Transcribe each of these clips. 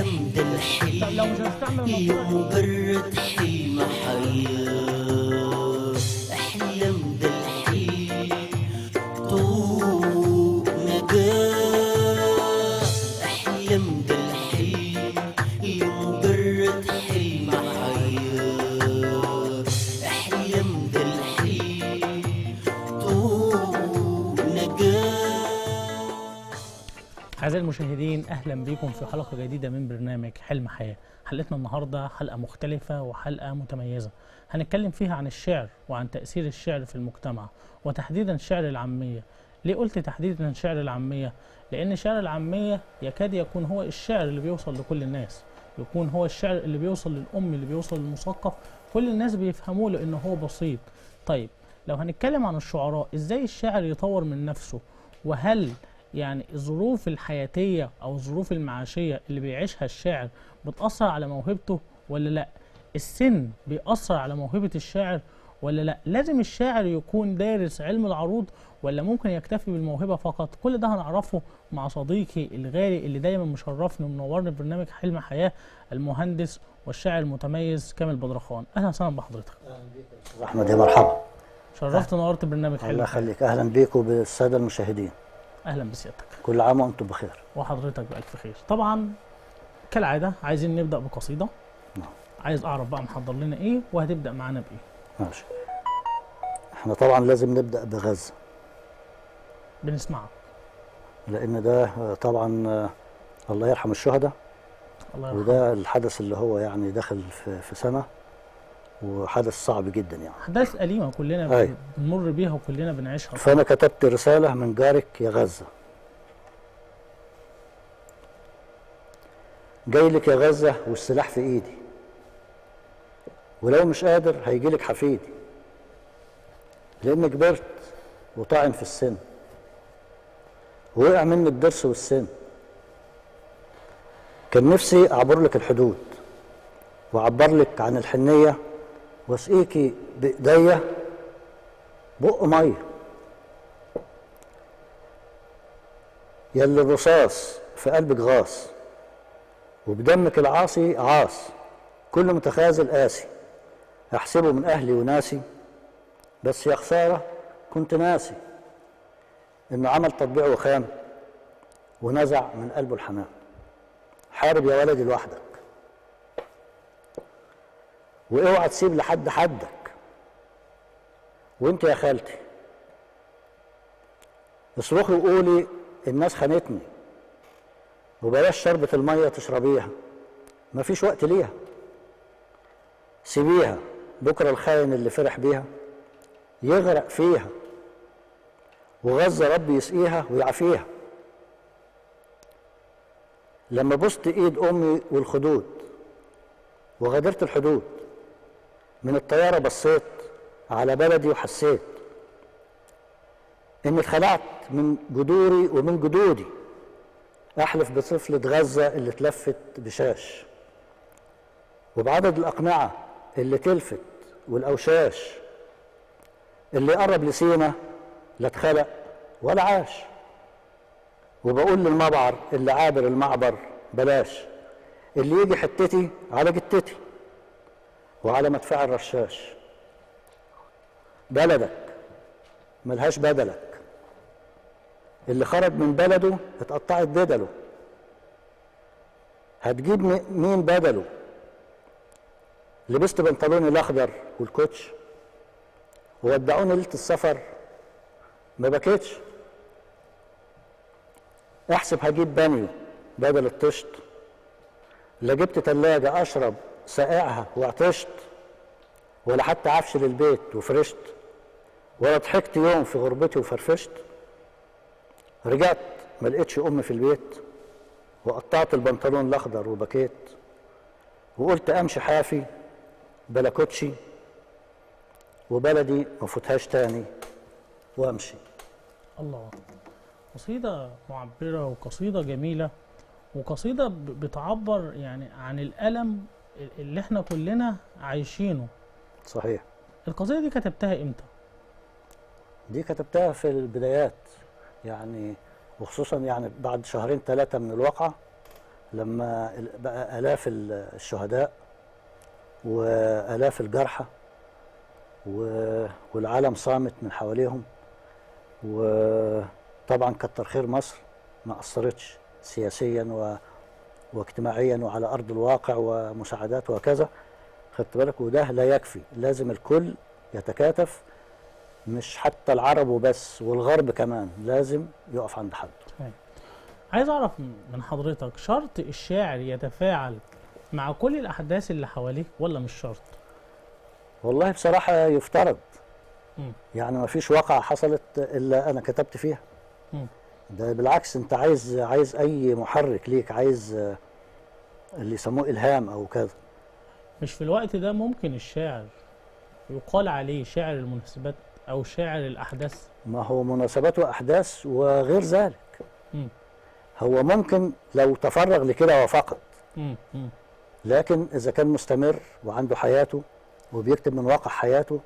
احلم ده الحلم المقطوعة مجرد حلم حياة أعزائي المشاهدين أهلا بكم في حلقة جديدة من برنامج حلم حياة. حلقتنا النهاردة حلقة مختلفة وحلقة متميزة. هنتكلم فيها عن الشعر وعن تأثير الشعر في المجتمع وتحديدا شعر العامية. ليه قلت تحديدا شعر العامية؟ لأن شعر العامية يكاد يكون هو الشعر اللي بيوصل لكل الناس. يكون هو الشعر اللي بيوصل للأم اللي بيوصل للمثقف. كل الناس بيفهموه لأنه هو بسيط. طيب لو هنتكلم عن الشعراء إزاي الشاعر يطور من نفسه؟ وهل يعني الظروف الحياتية أو الظروف المعاشية اللي بيعيشها الشاعر بتأثر على موهبته ولا لأ؟ السن بيأثر على موهبة الشاعر ولا لأ؟ لازم الشاعر يكون دارس علم العروض ولا ممكن يكتفي بالموهبة فقط؟ كل ده هنعرفه مع صديقي الغالي اللي دايما مشرفني ومنورني في برنامج حلم حياة المهندس والشاعر المتميز كامل بدرخان. أهلا وسهلا بحضرتك. أستاذ أحمد يا مرحبا شرفت ونورت برنامج حلم الله. يخليك أهلا بيك وبالسادة المشاهدين أهلا بسيادتك. كل عام وأنتم بخير. وحضرتك بألف خير. طبعا كالعادة عايزين نبدأ بقصيدة. نعم. عايز أعرف بقى محضر لنا إيه وهتبدأ معانا بإيه. ماشي. إحنا طبعا لازم نبدأ بغزة. بنسمعه لأن ده طبعا الله يرحم الشهداء. الله يرحمه. وده الحدث اللي هو يعني داخل في, في سنة. وحدث صعب جدا يعني. أحداث أليمة كلنا أي. بنمر بيها وكلنا بنعيشها. فأنا كتبت رسالة من جارك يا غزة. جاي لك يا غزة والسلاح في إيدي. ولو مش قادر هيجي لك حفيدي. لأن كبرت وطاعن في السن. وقع مني الضرس والسن. كان نفسي أعبر لك الحدود. وأعبر لك عن الحنية واسقيكي بإيديا بق ميه يلي الرصاص في قلبك غاص وبدمك العاصي عاص. كل متخاذل قاسي أحسبه من أهلي وناسي. بس يا خسارة كنت ناسي إنه عمل تطبيع وخام ونزع من قلبه الحنان حارب يا ولدي لوحدك. واوعى تسيب لحد حدك. وانت يا خالتي اصرخي وقولي الناس خانتني وبلاش شربة المية تشربيها مفيش وقت ليها. سيبيها بكرة الخاين اللي فرح بيها يغرق فيها وغزة ربي يسقيها ويعافيها. لما بصت ايد امي والخدود وغادرت الحدود من الطيارة بصيت على بلدي وحسيت إني اتخلعت من جذوري ومن جدودي أحلف بطفلة غزة اللي اتلفت بشاش. وبعدد الأقنعة اللي تلفت والأوشاش اللي قرب لسينا لا اتخلق ولا عاش. وبقول للمبعر اللي عابر المعبر بلاش اللي يجي حتتي على جتتي. وعلى مدفع الرشاش. بلدك ملهاش بدلك. اللي خرج من بلده اتقطعت بدله. هتجيب مين بدله؟ لبست بنطلوني الأخضر والكوتش. وودعوني ليلة السفر. ما بكيتش. احسب هجيب بانيو بدل الطشت لا جبت تلاجة أشرب. ساقعها وعطشت ولا حتى عفش للبيت وفرشت ولا ضحكت يوم في غربتي وفرفشت. رجعت ما لقيتش أمي في البيت وقطعت البنطلون الأخضر وبكيت وقلت أمشي حافي بلا كوتشي وبلدي ما فوتهاش تاني وأمشي. الله. قصيدة معبرة وقصيدة جميلة وقصيدة ب- بتعبر يعني عن الألم اللي إحنا كلنا عايشينه صحيح القصيدة دي كتبتها إمتى؟ دي كتبتها في البدايات يعني وخصوصا يعني بعد شهرين ثلاثة من الواقعة لما بقى آلاف ال- الشهداء وآلاف الجرحى والعالم صامت من حواليهم وطبعا كتر خير مصر ما أثرتش سياسيا و واجتماعيا وعلى أرض الواقع ومساعدات وكذا خدت بالك؟ وده لا يكفي. لازم الكل يتكاتف مش حتى العرب وبس والغرب كمان. لازم يقف عند حد عايز أعرف من حضرتك شرط الشاعر يتفاعل مع كل الأحداث اللي حواليه ولا مش شرط؟ والله بصراحة يفترض. مم. يعني ما فيش واقعة حصلت إلا أنا كتبت فيها. مم. ده بالعكس أنت عايز عايز أي محرك ليك عايز اللي يسموه إلهام أو كذا مش في الوقت ده ممكن الشاعر يقال عليه شاعر المناسبات أو شاعر الأحداث ما هو مناسبات وأحداث وغير ذلك مم. هو ممكن لو تفرغ لكده وفقط. لكن إذا كان مستمر وعنده حياته وبيكتب من واقع حياته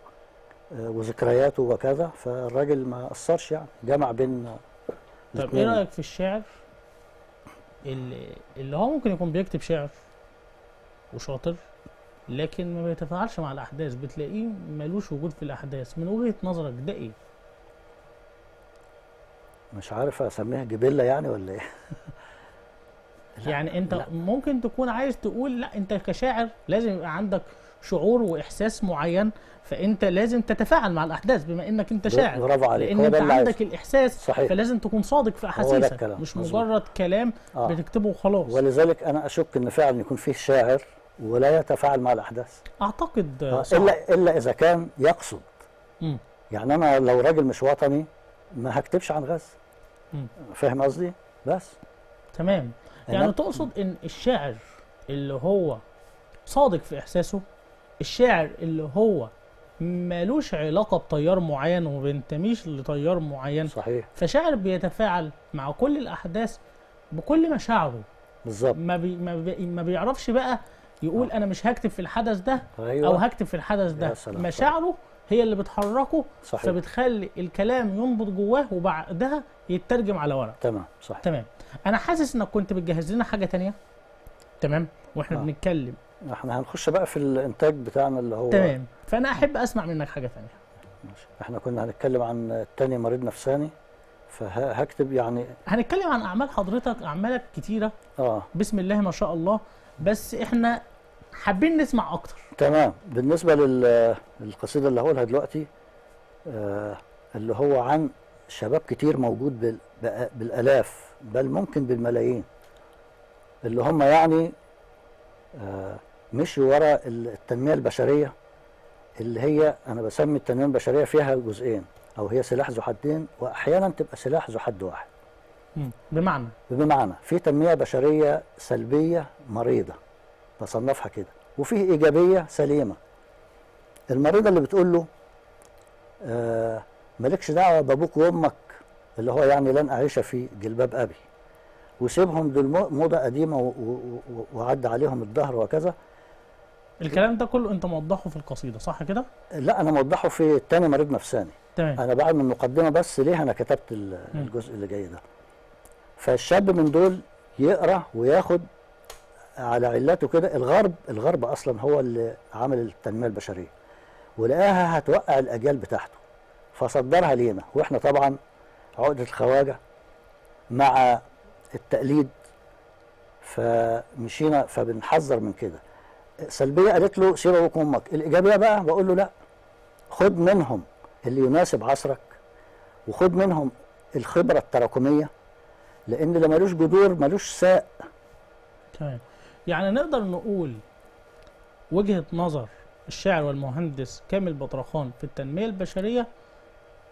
آه، وذكرياته وكذا فالراجل ما قصرش يعني جمع بين طب إيه. رأيك في الشاعر اللي, اللي هو ممكن يكون بيكتب شعر وشاطر لكن ما بيتفاعلش مع الأحداث بتلاقيه ملوش وجود في الأحداث من وجهة نظرك ده إيه مش عارف أسميها جبلة يعني ولا إيه يعني انت لا. ممكن تكون عايز تقول لا انت كشاعر لازم يبقى عندك شعور وإحساس معين فأنت لازم تتفاعل مع الأحداث بما إنك أنت شاعر برافو عليك لأن أنت عندك الإحساس صحيح. فلازم تكون صادق في أحاسيسك مش مظبوط. مجرد كلام آه. بتكتبه وخلاص ولذلك أنا أشك إن فعلا يكون فيه شاعر ولا يتفاعل مع الأحداث أعتقد آه، صعب. إلا إلا إذا كان يقصد مم. يعني أنا لو راجل مش وطني ما هكتبش عن غزة. فاهم قصدي بس تمام يعني تقصد إن الشاعر اللي هو صادق في إحساسه الشاعر اللي هو مالوش علاقة بتيار معين وما بينتميش لتيار معين صحيح. فشاعر بيتفاعل مع كل الأحداث بكل مشاعره. بالظبط. ما, بي ما, بي ما بيعرفش بقى يقول أنا مش هكتب في الحدث ده أو أيوه هكتب في الحدث ده. مشاعره هي اللي بتحركه صحيح. فبتخلي الكلام ينبض جواه وبعدها يترجم على ورق. تمام صح تمام. أنا حاسس إنك كنت بتجهز لنا حاجة تانية؟ تمام. وإحنا آه. بنتكلم إحنا هنخش بقى في الإنتاج بتاعنا اللي هو تمام. فأنا أحب أسمع منك حاجة تانية. ماشي. إحنا كنا هنتكلم عن تاني مريض نفساني فهكتب يعني هنتكلم عن أعمال حضرتك أعمالك كتيرة. آه. بسم الله ما شاء الله. بس إحنا حابين نسمع أكتر. تمام. بالنسبة لل- للقصيدة اللي هقولها دلوقتي آه اللي هو عن شباب كتير موجود بال- بأ- بالآلاف بل ممكن بالملايين اللي هم يعني آه مشوا ورا ال- التنمية البشرية اللي هي أنا بسمي التنمية البشرية فيها جزئين أو هي سلاح ذو حدين وأحيانا تبقى سلاح ذو حد واحد. بمعنى؟ بمعنى في تنمية بشرية سلبية مريضة بصنفها كده وفي إيجابية سليمة. المريضة اللي بتقول له آه مالكش دعوة بأبوك وأمك اللي هو يعني لن أعيش في جلباب أبي. وسيبهم دول مو- موضة قديمة و- و- و- وعدى عليهم الدهر وكذا الكلام ده كله انت موضحه في القصيدة صح كده؟ لا أنا موضحه في التاني مريض نفساني. تمام. أنا بعمل مقدمة بس ليه أنا كتبت. الجزء اللي جاي ده. فالشاب من دول يقرأ وياخد على علته كده. الغرب الغرب أصلا هو اللي عمل التنمية البشرية. ولقاها هتوقع الأجيال بتاعته. فصدرها لينا. وإحنا طبعا عقدة الخواجة مع التقليد. فمشينا فبنحذر من كده. سلبية قالت له سيب أبوك وامك. الايجابيه بقى؟ بقول له لا. خد منهم اللي يناسب عصرك وخد منهم الخبرة التراكمية لأن اللي ملوش جذور ملوش ساق. تمام يعني نقدر نقول وجهة نظر الشاعر والمهندس كامل بطرخان في التنمية البشرية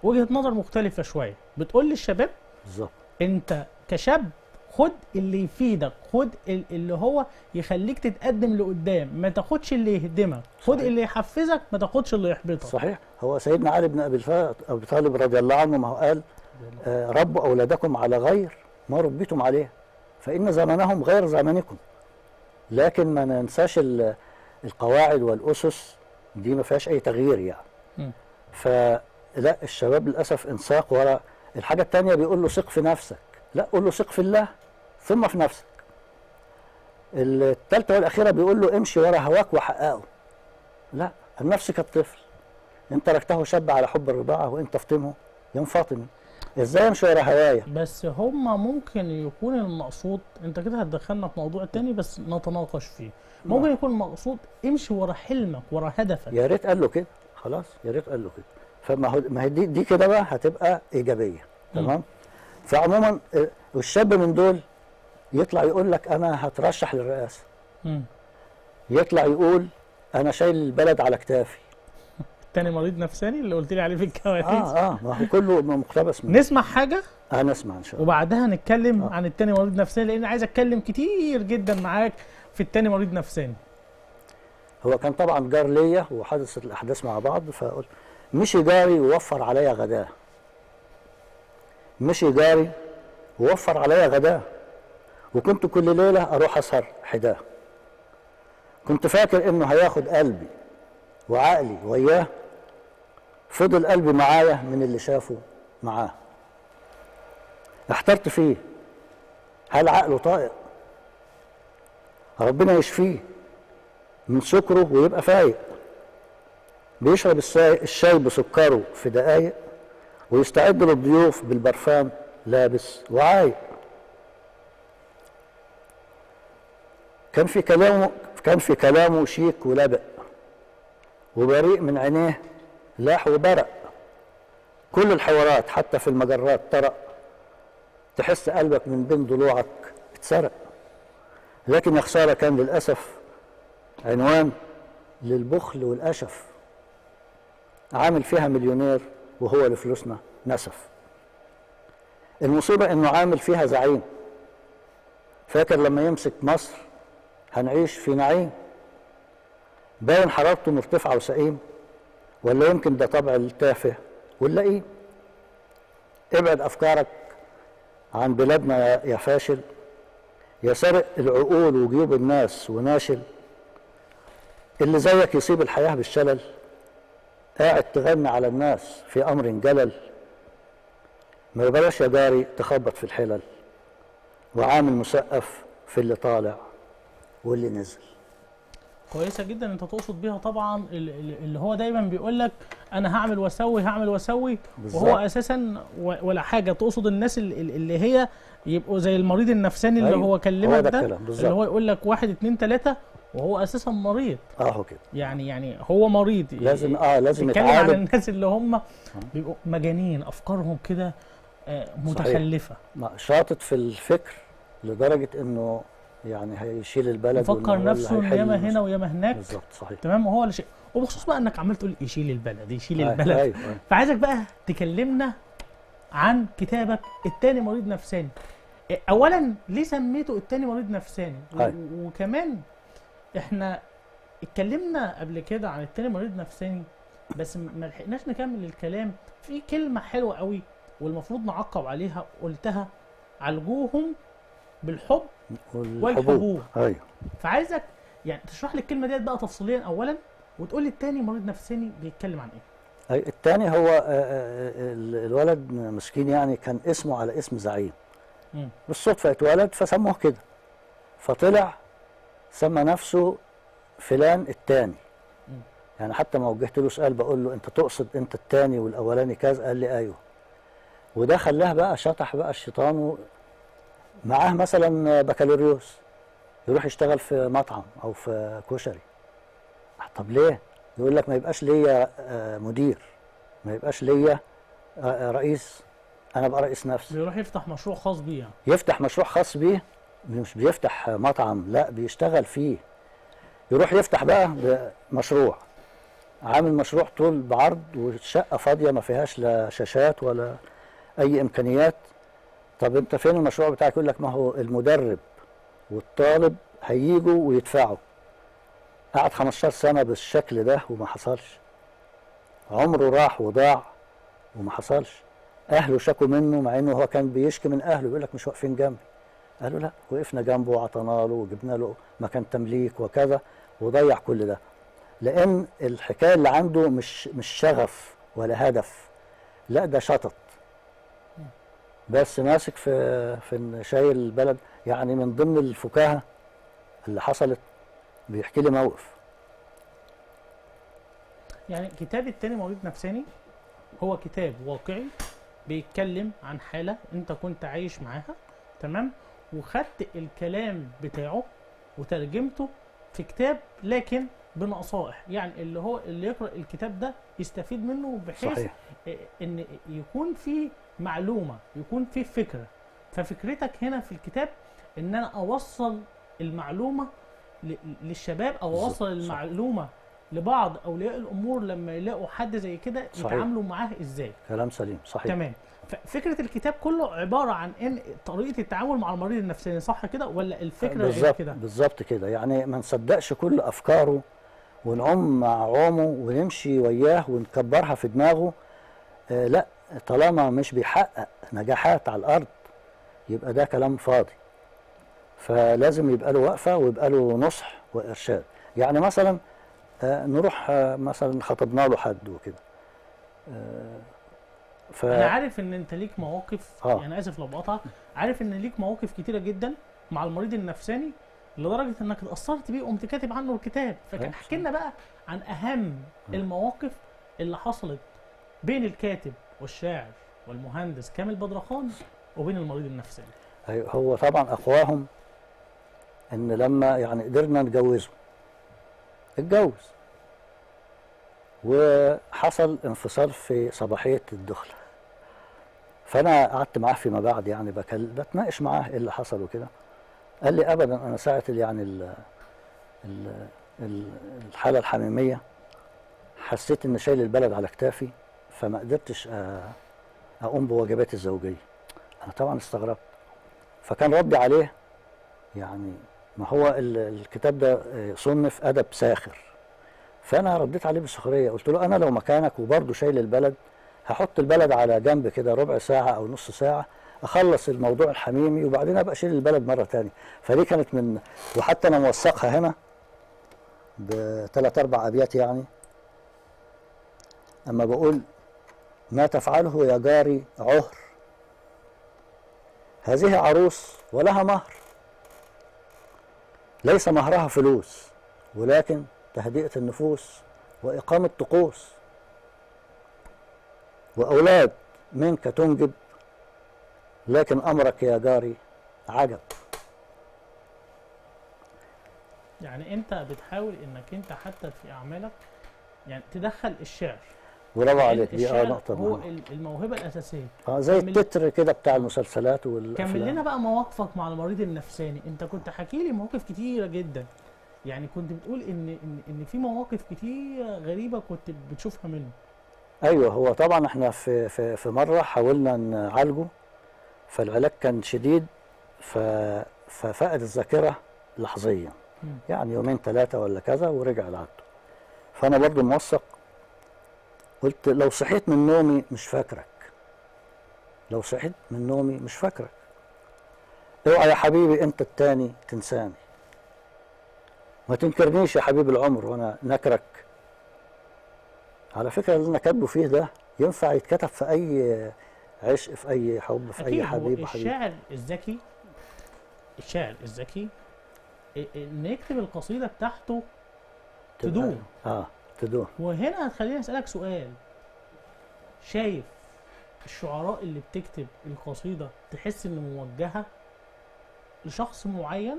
وجهة نظر مختلفة شوية. بتقول للشباب بالظبط. أنت كشاب خد اللي يفيدك خد ال- اللي هو يخليك تتقدم لقدام ما تاخدش اللي يهدمك. خد صحيح. اللي يحفزك ما تاخدش اللي يحبطك. صحيح. هو سيدنا علي بن الف- أبي طالب رضي الله عنه ما هو قال آه، ربوا أولادكم على غير ما ربيتم عليه فإن زمنهم غير زمنكم لكن ما ننساش ال- القواعد والأسس دي ما فيهاش أي تغيير يعني. مم. فلا الشباب للأسف انساق ورا. الحاجة التانية بيقول له ثق في نفسك. لا قول له ثق في الله ثم في نفسك. الثالثة والأخيرة بيقول له امشي ورا هواك وحققه. لا النفس كالطفل إن تركته شب على حب الرضاعة وإن تفطمه ينفطم إزاي امشي ورا هوايا بس هما ممكن يكون المقصود أنت كده هتدخلنا في موضوع تاني بس نتناقش فيه. ممكن يكون المقصود امشي ورا حلمك ورا هدفك. يا ريت قال له كده. خلاص يا ريت قال له كده. فما هو ما هي دي, دي كده بقى هتبقى إيجابية. تمام؟ فعموما آه، والشاب من دول يطلع يقول لك أنا هترشح للرئاسة. يطلع يقول أنا شايل البلد على كتافي. التاني مريض نفساني اللي قلت لي عليه في الكواليس آه آه ما هو كله مقتبس من نسمع حاجة؟ أنا اسمع إن شاء الله. وبعدها نتكلم آه. عن التاني مريض نفساني لأن عايز أتكلم كتير جدا معاك في التاني مريض نفساني. هو كان طبعا جار ليا وحدثت الأحداث مع بعض فقلت مشي جاري ووفر عليا غداه مشي جاري ووفر عليا غداه وكنت كل ليلة أروح أسهر حداه. كنت فاكر إنه هياخد قلبي وعقلي وياه فضل قلبي معايا من اللي شافه معاه. احترت فيه. هل عقله طائق؟ ربنا يشفيه من سكره ويبقى فايق. بيشرب الشاي بسكره في دقايق. ويستعد للضيوف بالبرفان لابس وعايق كان في كلامه كان في كلامه شيك ولبق وبريء من عينيه لاح وبرق كل الحوارات حتى في المجرات طرق تحس قلبك من بين ضلوعك اتسرق. لكن يا خسارة كان للأسف عنوان للبخل والأشف. عامل فيها مليونير. وهو لفلوسنا نسف. المصيبة إنه عامل فيها زعيم. فاكر لما يمسك مصر هنعيش في نعيم؟ باين حرارته مرتفعة وسقيم ولا يمكن ده طبع التافه. واللئيم ابعد أفكارك عن بلادنا يا- يا فاشل. يا سارق العقول وجيوب الناس وناشل. اللي زيك يصيب الحياة بالشلل. قاعد تغني على الناس في أمر جلل ما يبلاش يا جاري تخبط في الحلل وعامل مسقف في اللي طالع واللي نزل كويسة جدا أنت تقصد بيها طبعا ال- ال- اللي هو دايما بيقول لك أنا هعمل وأسوي هعمل وأسوي وهو. أساسا ولا حاجة تقصد الناس ال- ال- اللي هي يبقوا زي المريض النفساني اللي أيوة، هو كلمك ده ده. اللي هو يقول لك واحد اتنين تلاتة وهو أساسا مريض. اهو كده. يعني يعني هو مريض. لازم آه لازم بيتكلم عن الناس اللي هم بيبقوا مجانين أفكارهم كده آه، متخلفة. ما- شاطط في الفكر لدرجة إنه يعني هيشيل البلد اللي نفسه ياما. هنا وياما هناك. بالظبط صحيح. تمام؟ وهو اللي شيء. وبخصوص بقى إنك عمال تقول يشيل البلد يشيل أيوة، البلد. أيوة، أيوة. فعايزك بقى تكلمنا عن كتابك التاني مريض نفساني. اولا ليه سميته التاني مريض نفساني؟ أيوة. وكمان إحنا اتكلمنا قبل كده عن التاني مريض نفساني بس ما لحقناش نكمل الكلام. في كلمة حلوة قوي والمفروض نعقب عليها قلتها عالجوهم بالحب والحبوب. أيوه. فعايزك يعني تشرح لي الكلمة ديت بقى تفصيليا اولا وتقول لي التاني مريض نفساني بيتكلم عن إيه. التاني هو آه، آه، ال- الولد مسكين يعني كان اسمه على اسم زعيم. مم. بالصدفة اتولد فسموه كده. فطلع سمى نفسه فلان التاني. يعني حتى ما وجهت له سؤال بقول له انت تقصد انت التاني والاولاني كذا؟ قال لي أيوه. وده خلاه بقى شطح بقى الشيطان و- معاه مثلا بكالوريوس يروح يشتغل في مطعم أو في كشري. طب ليه؟ يقول لك ما يبقاش ليا آه، مدير. ما يبقاش ليا آه، رئيس. أنا ابقى رئيس نفسي. بيروح يفتح مشروع خاص بيه يعني. يفتح مشروع خاص بيه. مش بيفتح مطعم لا بيشتغل فيه. يروح يفتح بقى مشروع عامل مشروع طول بعرض والشقة فاضية ما فيهاش لا شاشات ولا أي إمكانيات. طب أنت فين المشروع بتاعك؟ يقول لك ما هو المدرب والطالب هيجوا ويدفعوا. قعد 15 سنة بالشكل ده وما حصلش. عمره راح وضاع وما حصلش. أهله شكوا منه مع إنه هو كان بيشكي من أهله يقول لك مش واقفين جنبي. قالوا لا وقفنا جنبه وعطانا له وجبنا له مكان تمليك وكذا وضيع كل ده. لأن الحكاية اللي عنده مش مش شغف ولا هدف لا ده شطط. بس ماسك في في شايل البلد يعني من ضمن الفكاهة اللي حصلت بيحكي لي موقف. يعني كتاب التاني مريض نفساني؟ هو كتاب واقعي بيتكلم عن حالة انت كنت عايش معاها تمام؟ وخدت الكلام بتاعه وترجمته في كتاب لكن بنصائح يعني اللي هو اللي يقرأ الكتاب ده يستفيد منه بحيث صحيح. إن يكون في معلومة يكون في فكرة. ففكرتك هنا في الكتاب إن أنا أوصل المعلومة للشباب أو أوصل صح. المعلومة لبعض أولياء الأمور لما يلاقوا حد زي كده. يتعاملوا معاه إزاي. كلام سليم صحيح. تمام. ففكرة الكتاب كله عبارة عن إن طريقة التعامل مع المريض النفساني صح كده ولا الفكرة بالظبط كده؟ بالظبط كده. يعني ما نصدقش كل أفكاره ونعم مع عومه ونمشي وياه ونكبرها في دماغه. آه لا طالما مش بيحقق نجاحات على الأرض يبقى ده كلام فاضي. فلازم يبقى له وقفة ويبقى له نصح وإرشاد. يعني مثلا آه نروح آه مثلا خطبنا له حد وكده. آه ف أنا عارف إن أنت ليك مواقف آه. يعني آسف لو بقطعك عارف إن ليك مواقف كتيرة جدا مع المريض النفساني لدرجة إنك اتأثرت بيه وقمت كاتب عنه الكتاب. فكان أيوة، احكي لنا بقى عن أهم المواقف اللي حصلت بين الكاتب والشاعر والمهندس كامل بدرخان وبين المريض النفساني. أيوة، هو طبعا أقواهم إن لما يعني قدرنا نجوزه اتجوز. وحصل انفصال في صباحية الدخلة. فأنا قعدت معاه فيما بعد يعني بكل بتناقش معاه إيه اللي حصل وكده. قال لي ابدا أنا ساعة يعني ال ال ال الحالة الحميمية حسيت ان شايل البلد على كتافي فما قدرتش أقوم بواجباتي الزوجية. أنا طبعا استغربت. فكان ردي عليه يعني ما هو ال- الكتاب ده صنف أدب ساخر. فأنا رديت عليه بسخريه قلت له أنا لو مكانك وبرضه شايل البلد هحط البلد على جنب كده ربع ساعة أو نص ساعة أخلص الموضوع الحميمي وبعدين أبقى أشيل البلد مرة تانية. فدي كانت من وحتى أنا موثقها هنا بثلاث أربع أبيات يعني. أما بقول ما تفعله يا جاري عهر. هذه عروس ولها مهر. ليس مهرها فلوس ولكن تهدئة النفوس وإقامة طقوس. وأولاد منك تنجب لكن أمرك يا جاري عجب. يعني أنت بتحاول إنك أنت حتى في أعمالك يعني تدخل الشعر. برافو لأن عليك. دي آه نقطة هو مهمة. ال- الموهبة الأساسية. آه زي التتر كده بتاع المسلسلات والأفلام كمل لنا بقى مواقفك مع المريض النفساني. أنت كنت حكي لي مواقف كتيرة جدا. يعني كنت بتقول ان ان إن في مواقف كتيرة غريبة كنت بتشوفها منه. أيوه هو طبعا إحنا في في في مرة حاولنا نعالجه فالعلاج كان شديد ف ففقد الذاكرة لحظيا. يعني يومين ثلاثة ولا كذا ورجع لعادته. فأنا برضو موثق قلت لو صحيت من نومي مش فاكرك. لو صحيت من نومي مش فاكرك. اوعى يا حبيبي أنت التاني تنساني. ما تنكرنيش يا حبيب العمر وأنا نكرك. على فكرة اللي أنا كاتبه فيه ده ينفع يتكتب في أي عشق في أي حب في أي حبيب وحبيب الشاعر الذكي الشاعر الذكي إن يكتب القصيدة بتاعته تدوم آه تدوم وهنا هتخليني أسألك سؤال. شايف الشعراء اللي بتكتب القصيدة تحس ان موجهة لشخص معين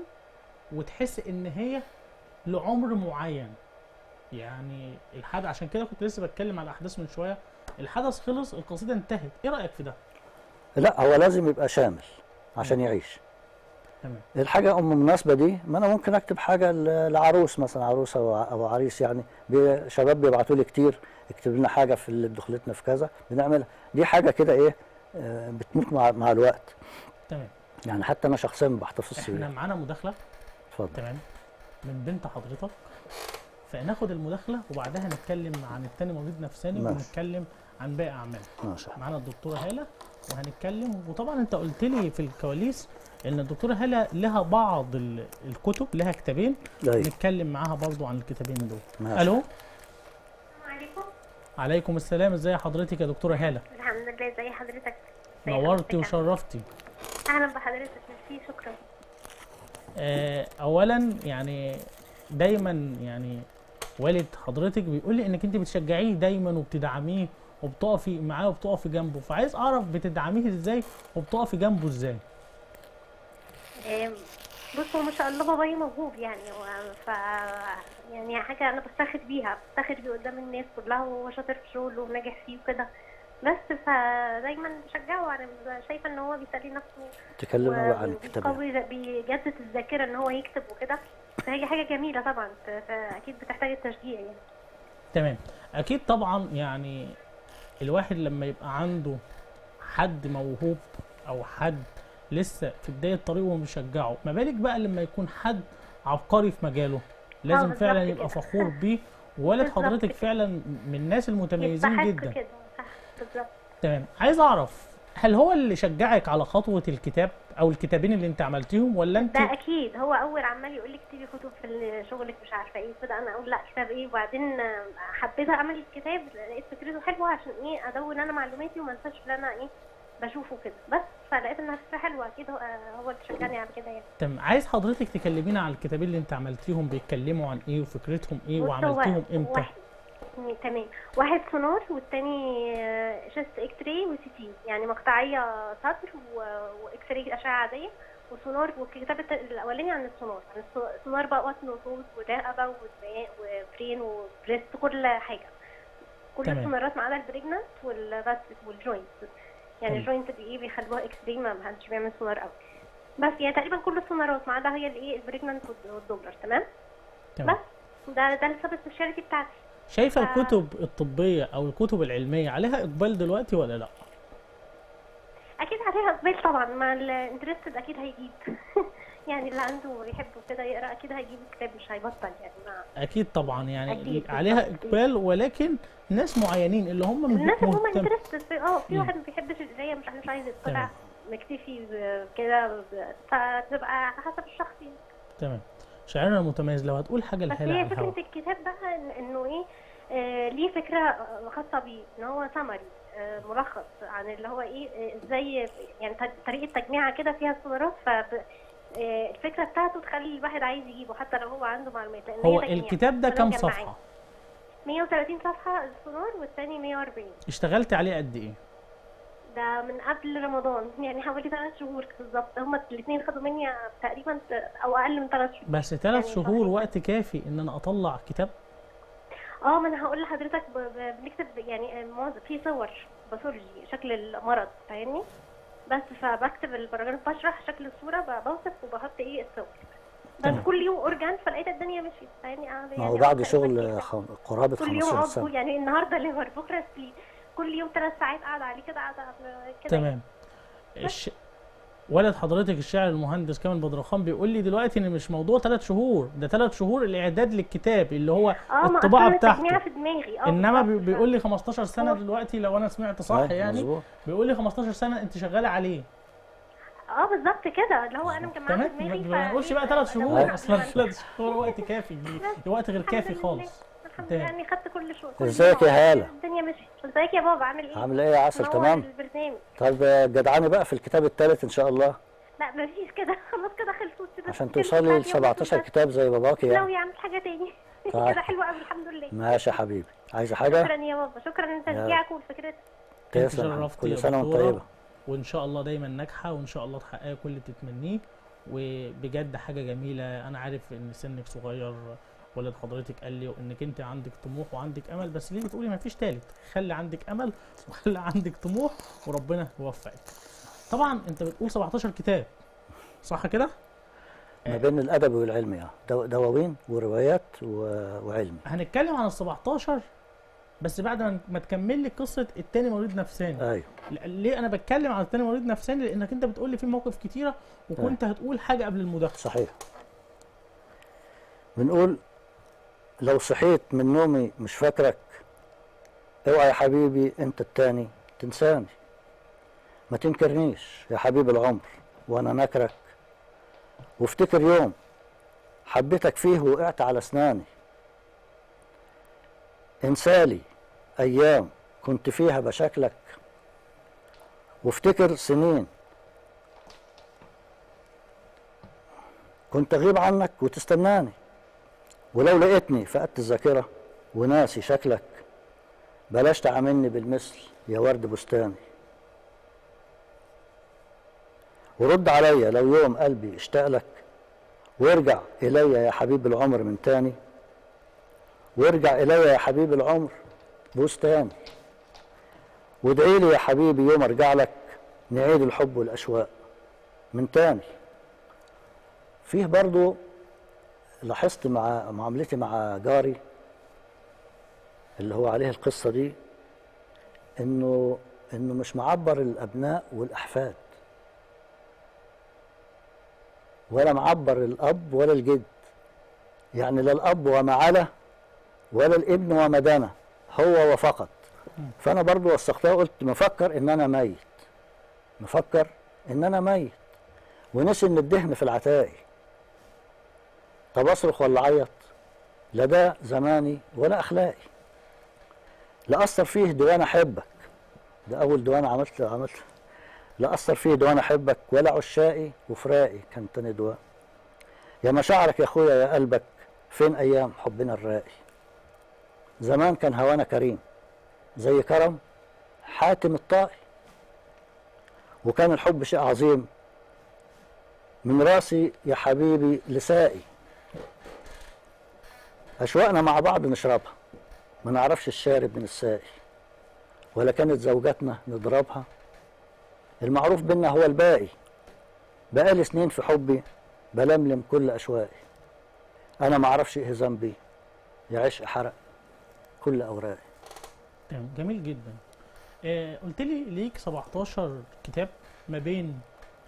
وتحس إن هي لعمر معين؟ يعني الحدث عشان كده كنت لسه بتكلم على الأحداث من شوية. الحدث خلص القصيدة انتهت. إيه رأيك في ده؟ لا هو لازم يبقى شامل عشان يعيش. تمام. الحاجة أم المناسبة دي ما أنا ممكن أكتب حاجة ل- لعروس مثلا عروسة أو ع- أو عريس يعني. شباب بيبعتوا لي كتير اكتب لنا حاجة في اللي دخلتنا في كذا بنعملها. دي حاجة كده إيه آه، بتموت مع مع الوقت. تمام. يعني حتى أنا شخصيا ما بحتفظش إحنا معانا مداخلة؟ اتفضل. تمام. من بنت حضرتك. فناخد المداخلة وبعدها نتكلم عن التاني مريض نفساني ماشي. ونتكلم عن باقي اعماله معانا الدكتورة هالة وهنتكلم وطبعا أنت قلت لي في الكواليس إن الدكتورة هالة لها بعض ال- الكتب لها كتابين. أيوة. نتكلم معاها برضو عن الكتابين دول. ماشي. ألو؟ السلام عليكم. عليكم السلام. ازي حضرتك يا دكتورة هالة؟ الحمد لله. ازي حضرتك؟ نورتي؟ وشرفتي. أهلا بحضرتك. ميرسي. شكرا. آه، اولا يعني دايما يعني والد حضرتك بيقول لي إنك أنت بتشجعيه دايما وبتدعميه وبتقفي معاه وبتقفي جنبه فعايز أعرف بتدعميه إزاي وبتقفي جنبه إزاي؟ بص هو ما شاء الله بابايا موهوب يعني و- ف يعني حاجة أنا بفتخر بيها بفتخر بيه قدام الناس كلها وهو شاطر في شغله وناجح فيه وكده. بس فدايما بشجعه أنا شايفة إن هو بيسلي نفسه تكلمنا بقى عن الكتاب يعني. وبيقوي بيجدد الذاكرة إن هو يكتب وكده. فهي حاجة جميلة طبعا ف- فأكيد بتحتاج التشجيع يعني. تمام. أكيد طبعا يعني الواحد لما يبقى عنده حد موهوب أو حد لسه في بداية طريقه ومشجعه ما بالك بقى لما يكون حد عبقري في مجاله؟ لازم بالظبط فعلا. يبقى فخور بيه ووالد حضرتك. فعلا من الناس المتميزين جدا. كده تمام. عايز أعرف هل هو اللي شجعك على خطوة الكتاب؟ أو الكتابين اللي أنت عملتيهم ولا أنت ده أكيد. هو أول عمال يقول لي اكتبي كتب في شغلك مش عارفة إيه. كده أنا أقول لأ كتاب إيه؟ وبعدين حبيت أعمل الكتاب لقيت فكرته حلوة عشان إيه؟ ادون أنا معلوماتي وما أنساش اللي أنا إيه؟ بشوفه كده. بس فلقيت إنها فكرة حلوة. أكيد هو هو اللي شجعني على كده يعني. تمام. عايز حضرتك تكلمينا عن الكتابين اللي أنت عملتيهم بيتكلموا عن إيه وفكرتهم إيه وعملتيهم إمتى؟ واحد. تمام. واحد سونار والتاني chest X-ray و CT يعني مقطعية سطر و- و X-ray أشعة عادية وسونار والكتاب الاولاني عن السونار. عن السو- السونار بقى بطن وصوت ورقبة ودماغ و brain و breast كل حاجة. كل تمام. السونارات ما عدا ال pregnant والبس وال joint يعني. ال joint دي إيه؟ بيخلوها X-ray ما حدش بيعمل سونار قوي بس يعني تقريبا كل السونارات ما عدا هي الايه ال pregnant وال Doppler. تمام؟ تمام. بس. ده ده ال subspecialty بتاعتي. شايفة آه. الكتب الطبية أو الكتب العلمية عليها إقبال دلوقتي ولا لأ أكيد عليها إقبال طبعا ما ال interested أكيد هيجيب يعني اللي عنده بيحب كده يقرأ أكيد هيجيب الكتاب مش هيبطل يعني ما أكيد طبعا يعني أكيد، عليها. إقبال ولكن ناس معينين اللي هم الناس اللي هم interested آه في. واحد ما بيحبش القراية مش مش عايز. يطلع مكتفي كده فتبقى حسب الشخص يعني تمام شاعرنا المتميز لو هتقول حاجة بس لهلا هي فكرة الكتاب بقى إنه إيه آه ليه فكرة خاصة بيه إن هو سمري آه ملخص عن اللي هو إيه آه، إزاي يعني طريقة تجميعها كده فيها السونارات ف آه، الفكرة بتاعته تخلي الواحد عايز يجيبه حتى لو هو عنده معلومات لأن هو. الكتاب ده كام. صفحة 130 صفحة السونار والثاني 140 اشتغلت عليه قد إيه ده من قبل رمضان. يعني حوالي ثلاث شهور بالظبط. هما الاثنين خدوا مني تقريبا أو أقل من ثلاث شهور. بس ثلاث يعني شهور. وقت كافي إن أنا أطلع كتاب؟ آه ما أنا هقول لحضرتك بنكتب يعني في صور pathology شكل المرض فاهمني؟ بس فبكتب ال paragraph بشرح شكل الصورة بوصف وبحط إيه الصور. بس. كل يوم organ فلقيت الدنيا مشيت فاهمني؟ آه، ما يعني هو بعد أكتر شغل بكتير. خ- قرابة كل يوم 15 يعني النهارده liver بكره spleen كل يوم ثلاث ساعات قاعدة عليه كده قاعدة كده. تمام. الش... ولد حضرتك الشاعر المهندس كامل بدرخان بيقول لي دلوقتي إن مش موضوع ثلاث شهور ده ثلاث شهور الإعداد للكتاب اللي هو آه ما الطباعة بتاعته. في دماغي. آه إنما بيقول لي 15 سنة دلوقتي لو أنا سمعت صح أيوة، يعني. بيقول لي 15 سنة أنت شغالة عليه. آه بالظبط كده. اللي هو أنا مجمعاه في دماغي ما ما نقولش بقى ثلاث شهور. أصلا. ثلاث شهور وقت كافي دي وقت غير كافي. خالص. الحمد. لله يعني خدت كل شغل كل ازيك يا هالة؟ الدنيا مشيت. ازيك يا بابا؟ عامل إيه؟ عاملة إيه يا عسل؟ تمام؟ البرنامج طيب جدعاني بقى في الكتاب الثالث إن شاء الله. لا مفيش كده. خلاص كده خلصت. كده عشان توصلي ل بتاعتي يوم 17 بس. كتاب زي باباكي يعني. ناوي اعمل حاجة تاني. طيب. كده حلوة قوي الحمد لله. ماشي يا حبيبي. عايزة حاجة؟ شكرا يا بابا. شكرا. لتشجيعك والفكرة. أنت تسلم كل يا سنة وأنت طيبة. وإن شاء الله دايما ناجحة وإن شاء الله تحققي كل اللي تتمنيه. وبجد حاجة جميلة. أنا عارف إن سنك صغير. ولد حضرتك قال لي إنك أنت عندك طموح وعندك أمل بس ليه بتقولي ما فيش تالت. خلي عندك أمل وخلي عندك طموح وربنا يوفقك. طبعا أنت بتقول 17 كتاب صح كده؟ ما بين الأدب والعلم يعني دو- دواوين وروايات و- وعلم. هنتكلم عن ال 17 بس بعد ما- تكمل لي قصة التاني مريض نفساني. أيوه. ليه أنا بتكلم عن التاني مريض نفساني؟ لأنك أنت بتقول لي في مواقف كتيرة وكنت هتقول حاجة قبل المداخلة. صحيح. بنقول لو صحيت من نومي مش فاكرك اوعى يا حبيبي انت التاني تنساني. ما تنكرنيش يا حبيب العمر وأنا نكرك. وافتكر يوم حبيتك فيه وقعت على اسناني. انسالي أيام كنت فيها بشكلك. وافتكر سنين كنت اغيب عنك وتستناني. ولو لقيتني فقدت الذاكرة وناسي شكلك بلاش تعاملني بالمثل يا ورد بستاني. ورد عليا لو يوم قلبي اشتاق لك وارجع الي يا حبيب العمر من تاني. وارجع الي يا حبيب العمر بستاني. وادعي لي يا حبيبي يوم أرجع لك نعيد الحب والأشواق من تاني. فيه برضو لاحظت مع معاملتي مع جاري اللي هو عليه القصة دي إنه إنه مش معبر الأبناء والأحفاد ولا معبر الأب ولا الجد. يعني لا الأب وما علا ولا الابن وما دنا هو وفقط. فأنا برضو وثقتها وقلت مفكر إن أنا ميت. مفكر إن أنا ميت. ونسي إن الدهن في العتاقي طب أصرخ ولا أعيط؟ لا ده زماني ولا أخلاقي. لا أثر فيه ديوان أحبك. ده أول ديوان عملت عملت. لا أثر فيه ديوان أحبك ولا عشائي وفراقي كان تاني ديوان. يا مشاعرك يا أخويا يا قلبك فين أيام حبنا الراقي زمان كان هوانا كريم. زي كرم حاتم الطائي. وكان الحب شيء عظيم. من راسي يا حبيبي لسائي. أشواقنا مع بعض نشربها. ما نعرفش الشارب من السائي ولا كانت زوجاتنا نضربها. المعروف بينا هو الباقي. بقالي سنين في حبي بلملم كل أشواقي أنا ما أعرفش إيه ذنبي. يا عشق حرق كل أوراقي. تمام جميل جدا. آه قلت لي ليك 17 كتاب ما بين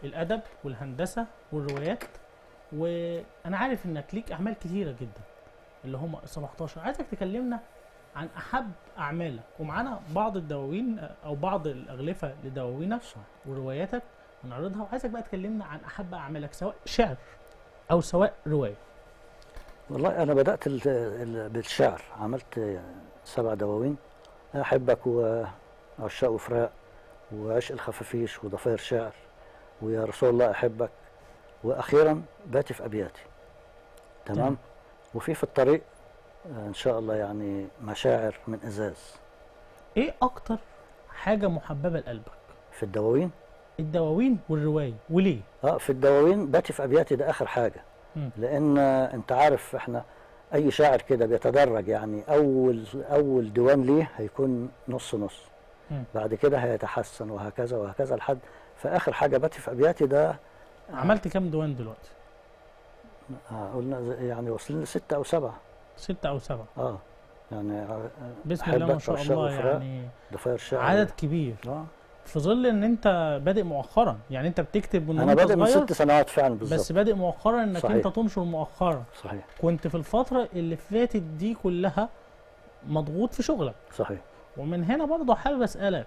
الأدب والهندسة والروايات وأنا عارف إنك ليك أعمال كتيرة جدا. اللي هم 17 عايزك تكلمنا عن أحب أعمالك ومعانا بعض الدواوين أو بعض الأغلفة لدواوينك ورواياتك ونعرضها. وعايزك بقى تكلمنا عن أحب أعمالك سواء شعر أو سواء رواية. والله أنا بدأت ال- ال- بالشعر. عملت سبع دواوين. أحبك وعشاق وفراق وعشق الخفافيش وضفير شعر ويا رسول الله أحبك. وأخيرا باتي في أبياتي. تمام. تمام. وفي في الطريق آه، إن شاء الله يعني مشاعر من إزاز. إيه أكتر حاجة محببة لقلبك؟ في الدواوين؟ الدواوين والرواية وليه؟ آه في الدواوين باتي في أبياتي ده آخر حاجة. مم. لأن آه، أنت عارف إحنا أي شاعر كده بيتدرج يعني أول أول ديوان ليه هيكون نص نص. مم. بعد كده هيتحسن وهكذا وهكذا لحد فآخر حاجة باتي في أبياتي ده عملت كام ديوان دلوقتي؟ آه قلنا يعني واصلين لستة أو سبعة. ستة أو سبعة. آه يعني آه، بسم الله ما شاء الله يعني عدد كبير. آه. في ظل إن أنت بادئ مؤخرا يعني أنت بتكتب من أنا بادئ من ست سنوات فعلا بالظبط. بس بادئ مؤخرا إنك صحيح. انت تنشر مؤخرا. صحيح. كنت في الفترة اللي فاتت دي كلها مضغوط في شغلك. صحيح. ومن هنا برضه حابب أسألك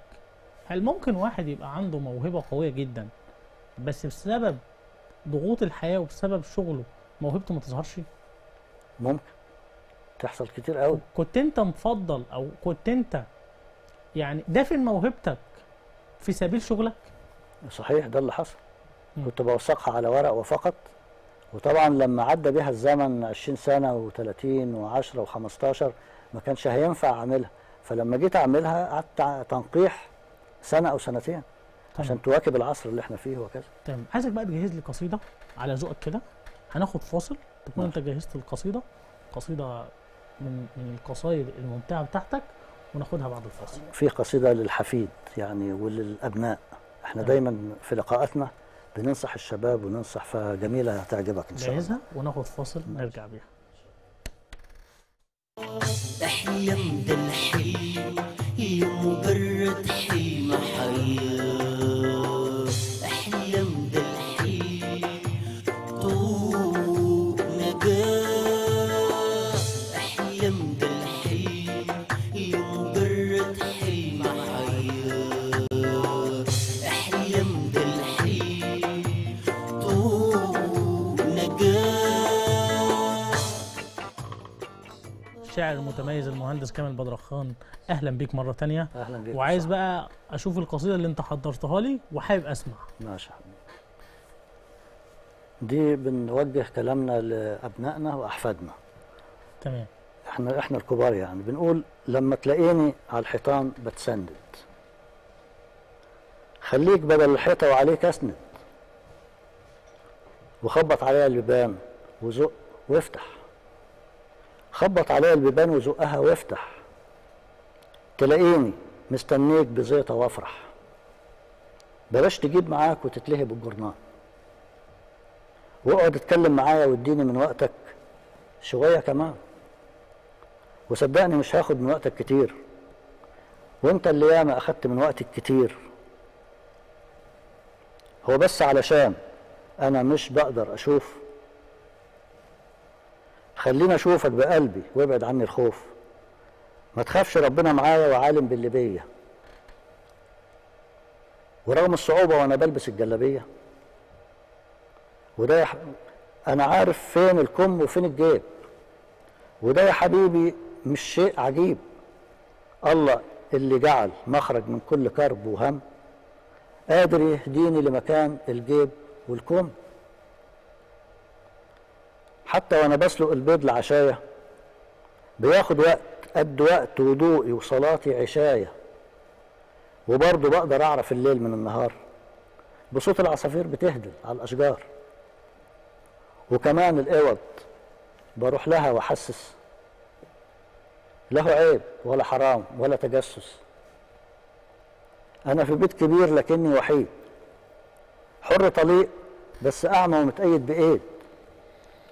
هل ممكن واحد يبقى عنده موهبة قوية جدا بس بسبب ضغوط الحياة وبسبب شغله موهبته ما تظهرش. ممكن. تحصل كتير قوي. كنت انت مفضل أو كنت انت يعني دافن موهبتك في سبيل شغلك؟ صحيح ده اللي حصل. مم. كنت بوثقها على ورق وفقط. وطبعا لما عدى بيها الزمن 20 سنة و30 و10 و15 ما كانش هينفع أعملها. فلما جيت أعملها قعدت تنقيح سنة أو سنتين عشان تواكب العصر اللي إحنا فيه وكذا. تمام. عايزك بقى تجهز لي قصيدة على ذوقك كده. هناخد فاصل تكون انت جهزت القصيدة قصيدة من من القصايد الممتعة بتاعتك وناخدها بعد الفاصل. في قصيدة للحفيد يعني وللأبناء. إحنا تمام. دايما في لقاءاتنا بننصح الشباب وننصح فجميلة هتعجبك إن شاء الله. جاهزها وناخد فاصل نرجع بيها. احلم الشاعر المتميز المهندس كامل بدرخان أهلا بيك مرة تانية. أهلا بك وعايز بقى أشوف القصيدة اللي أنت حضرتها لي وحابب أسمع. ماشي دي بنوجه كلامنا لأبنائنا وأحفادنا. تمام. إحنا إحنا الكبار يعني. بنقول لما تلاقيني على الحيطان بتسند خليك بدل الحيطة وعليك أسند. وخبط عليها البيبان وزق وافتح. خبط عليها البيبان وزقها وافتح. تلاقيني مستنيك بزيطة وافرح. بلاش تجيب معاك وتتلهي بالجرنان واقعد اتكلم معايا واديني من وقتك شوية كمان. وصدقني مش هاخد من وقتك كتير. وانت اللي ياما أخدت من وقتك كتير. هو بس علشان أنا مش بقدر أشوف خليني أشوفك بقلبي وابعد عني الخوف. ما تخافش ربنا معايا وعالم باللي بيا ورغم الصعوبة وأنا بلبس الجلابية. وده يا ح... أنا عارف فين الكم وفين الجيب. وده يا حبيبي مش شيء عجيب. الله اللي جعل مخرج من كل كرب وهم قادر يهديني لمكان الجيب والكم. حتى وأنا بسلق البيض لعشاية. بياخد وقت قد وقت وضوئي وصلاتي عشاية. وبرضه بقدر أعرف الليل من النهار. بصوت العصافير بتهدل على الأشجار. وكمان الأوض بروح لها وأحسس. له عيب ولا حرام ولا تجسس. أنا في بيت كبير لكني وحيد. حر طليق بس أعمى ومتأيد بإيد.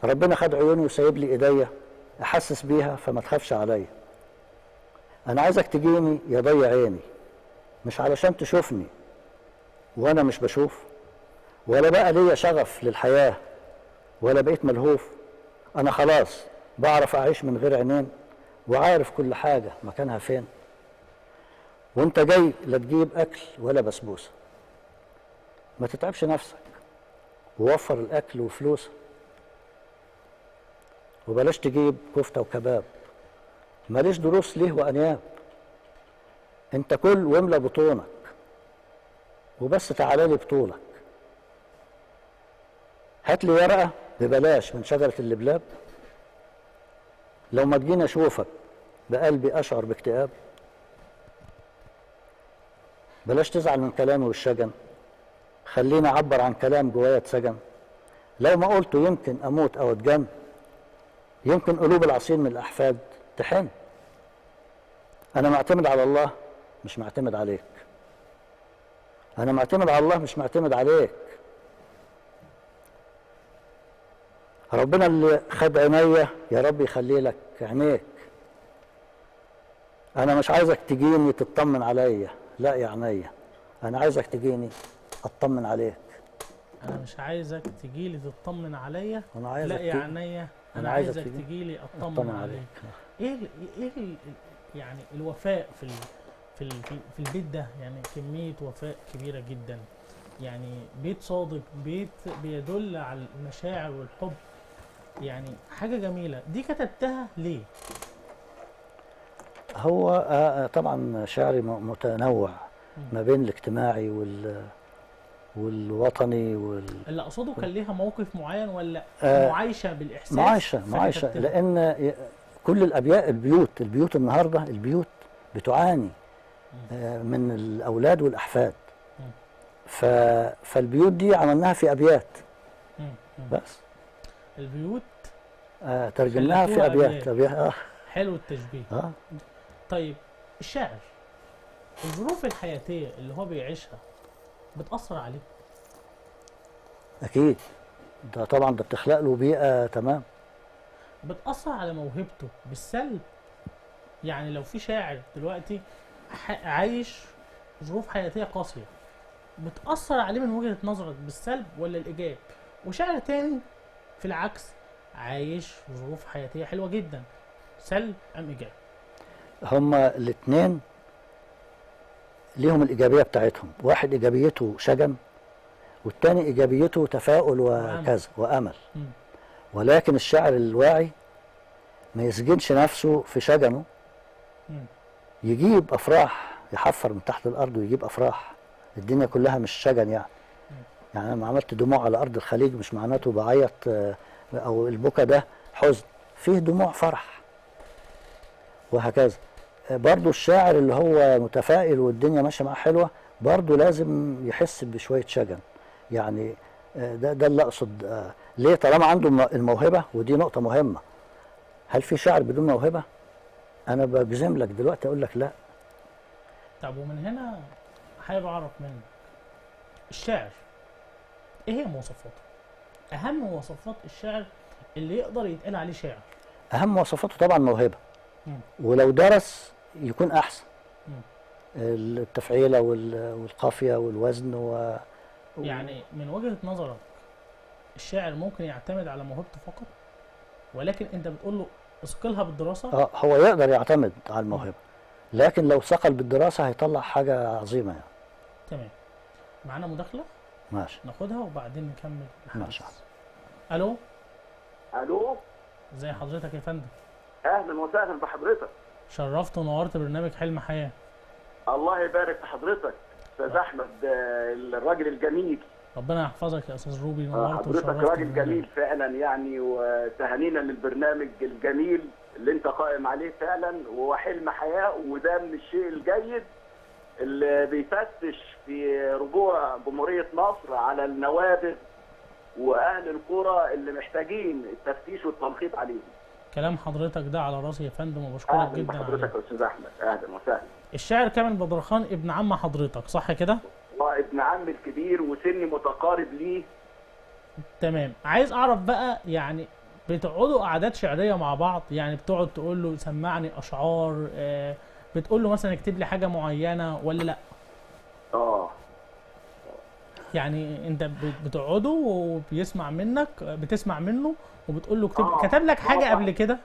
ربنا خد عيوني وسايب لي إيديا أحسس بيها فما تخافش عليا. أنا عايزك تجيني يا ضي عيني مش علشان تشوفني وأنا مش بشوف ولا بقى ليا شغف للحياة ولا بقيت ملهوف. أنا خلاص بعرف أعيش من غير عينين وعارف كل حاجة مكانها فين. وأنت جاي لا تجيب أكل ولا بسبوسة. ما تتعبش نفسك ووفر الأكل وفلوسه وبلاش تجيب كفتة وكباب. ماليش دروس ليه وأنياب. أنت كل واملى بطونك. وبس تعالى لي بطولك. هات لي ورقة ببلاش من شجرة اللبلاب. لو ما تجيني أشوفك بقلبي أشعر باكتئاب. بلاش تزعل من كلامي والشجن. خليني أعبر عن كلام جوايا اتسجن. لو ما قلته يمكن أموت أو اتجن يمكن قلوب العصير من الأحفاد تحن. أنا معتمد على الله مش معتمد عليك. أنا معتمد على الله مش معتمد عليك. ربنا اللي خد عينيا يا رب يخلي لك عينيك. أنا مش عايزك تجيني تطمن عليا لا يا عينيا. أنا عايزك تجيني أطمن عليك. أنا مش عايزك تجيلي تطمن عليا عايزك لا يا عينيا. أنا أنا عايزك تيجي- تجيلي أطمن, عليك. إيه إيه يعني الوفاء في ال في ال في البيت ده؟ يعني كمية وفاء كبيرة جدا. يعني بيت صادق بيت بيدل على المشاعر والحب. يعني حاجة جميلة. دي كتبتها ليه؟ هو آه، آه، طبعا شعري متنوع ما بين الاجتماعي وال والوطني وال اللي أقصده كان ليها موقف معين ولا آه، معايشة بالإحساس لها؟ لأن ي- كل الأبيات البيوت البيوت النهاردة البيوت بتعاني آه، من الأولاد والأحفاد مم. ف... فالبيوت دي عملناها في. مم. بس البيوت آه ترجمناها في أبيات. أبيات آه حلو التشبيه آه طيب الشاعر الظروف الحياتية اللي هو بيعيشها بتأثر عليه أكيد. ده طبعا ده بتخلق له بيئة تمام. بتأثر على موهبته بالسلب. يعني لو في شاعر دلوقتي عايش ظروف حياتية قاسية بتأثر عليه من وجهة نظرك بالسلب ولا الإيجاب؟ وشاعر تاني في العكس عايش ظروف حياتية حلوة جدا سلب أم إيجاب؟ هما الاثنين ليهم الإيجابية بتاعتهم. واحد إيجابيته شجن والتاني إيجابيته تفاؤل وكذا وأمل. ولكن الشاعر الواعي ما يسجنش نفسه في شجنه. يجيب أفراح يحفر من تحت الأرض ويجيب أفراح. الدنيا كلها مش شجن يعني. يعني أنا لما عملت دموع على أرض الخليج مش معناته بعيط آه، أو البكا ده حزن. فيه دموع فرح. وهكذا. برضو الشاعر اللي هو متفائل والدنيا ماشية معاه حلوة برضو لازم يحس بشوية شجن. يعني آه، ده ده اللي أقصد آه، ليه؟ طالما عنده الم- الموهبة ودي نقطة مهمة. هل في شاعر بدون موهبة؟ أنا بجزم لك دلوقتي أقول لك لا. طب ومن هنا حابب أعرف منك الشعر إيه هي مواصفاته؟ أهم مواصفات الشعر اللي يقدر يتقال عليه شاعر؟ أهم مواصفاته طبعا موهبة. ولو درس يكون أحسن. التفعيله وال- والقافية والوزن و يعني من وجهة نظرك الشاعر ممكن يعتمد على موهبته فقط؟ ولكن أنت بتقول له اثقلها بالدراسة؟ آه هو يقدر يعتمد على الموهبة لكن لو ثقل بالدراسة هيطلع حاجة عظيمة يعني. تمام. معانا مداخلة؟ ماشي. ناخدها وبعدين نكمل الحديث. ماشي. ألو؟ ألو؟ ازي حضرتك يا فندم؟ أهلا وسهلا بحضرتك. شرفت ونورت برنامج حلم حياة الله يبارك في حضرتك أستاذ أحمد الراجل الجميل ربنا يحفظك يا أستاذ روبي آه، نورت حضرتك راجل. جميل فعلا يعني وتهانينا للبرنامج الجميل اللي أنت قائم عليه فعلا وهو حلم حياة وده من الشيء الجيد اللي بيفتش في رجوع جمهورية مصر على النوابغ وأهل القرى اللي محتاجين التفتيش والتنخيط عليهم. كلام حضرتك ده على رأسي يا فندم وبشكرك جدا بحضرتك عليه. يا أستاذ أحمد. أهلا وسهلا. الشاعر كامل بدرخان ابن عم حضرتك صح كده؟ وابن عمي الكبير وسني متقارب ليه. تمام. عايز أعرف بقى يعني بتقعدوا قعدات شعرية مع بعض؟ يعني بتقعد تقول له سمعني أشعار آه، بتقول له مثلا اكتب لي حاجة معينة ولا لأ؟ آه. يعني أنت بت- بتقعدوا وبيسمع منك بتسمع منه وبتقول له اكتب آه. كتب لك حاجة. قبل كده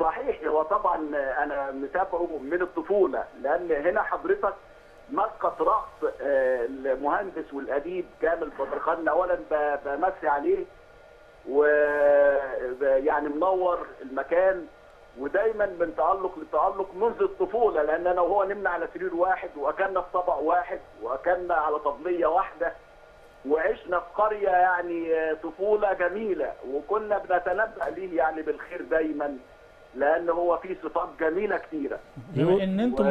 صحيح هو طبعا أنا متابعه من الطفولة لأن هنا حضرتك مسقط رأس آه، المهندس والأديب كامل بدرخان اولا بمسي عليه و ب- يعني منور المكان ودايما من تالق لتالق منذ الطفولة لأن أنا وهو نمنا على سرير واحد وأكلنا في طبق واحد وأكلنا على طبليه واحدة وعشنا في قريه يعني طفولة جميلة وكنا بنتنبأ ليه يعني بالخير دايما لأن هو فيه صفات جميلة كتيرة بما إن أنتم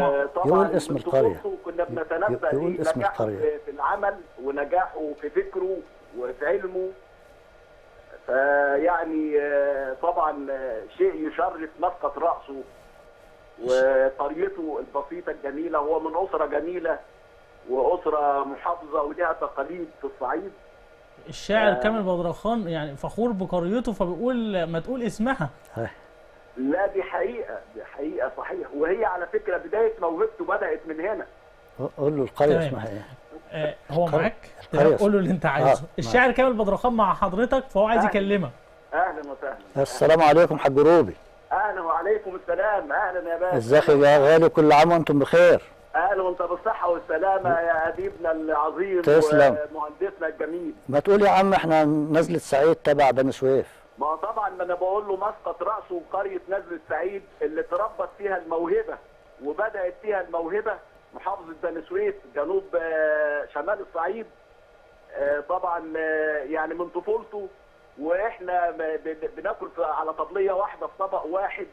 يقول اسم. طفولته كنا بنتنبأ يقول ليه اسم القرية. في- العمل ونجاحه في فكره وفي علمه فيعني طبعا شيء يشرف مسقط رأسه وطريقته البسيطة الجميلة هو من أسرة جميلة وأسرة محافظة ولها تقاليد في الصعيد. الشاعر آه. كامل بدرخان يعني فخور بقريته فبيقول ما تقول اسمها. لا دي حقيقة دي حقيقة صحيح. وهي على فكرة بداية موهبته بدأت من هنا. قول له القرية. اسمها إيه؟ آه هو. معاك. قول له اللي انت عايزه. آه، الشاعر كامل بدرخان مع حضرتك فهو عايز. يكلمك. أهلا وسهلا. السلام عليكم حاج روبي. أهلا وعليكم السلام. أهلا يا باشا. ازيك يا غالي؟ كل عام وأنتم بخير. أهلا وأنت بالصحة والسلامة يا اديبنا العظيم تسلم. ومهندسنا الجميل. ما تقول يا عم إحنا نزلة سعيد تبع بني سويف. ما طبعا ما أنا بقول له مسقط رأسه قريه نزل السعيد اللي تربت فيها الموهبة وبدأت فيها الموهبة. محافظة بني سويف جنوب آه، شمال الصعيد. آه، طبعا آه، يعني من طفولته. وإحنا بناكل على طبليه واحدة في طبق واحد.